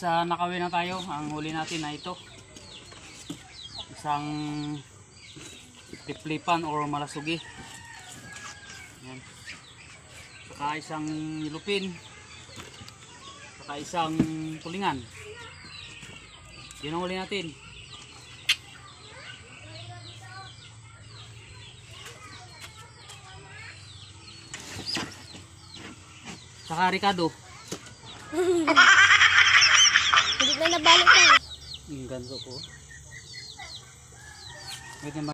sa nakawin na tayo. Ang huli natin na ito. Isang tiplipan or malasugi. Yan. Saka isang nilupin. Saka isang tulingan. Yan ang huli natin. Saka Ricardo. Na nabalik na. Yung ganso ko. Pwede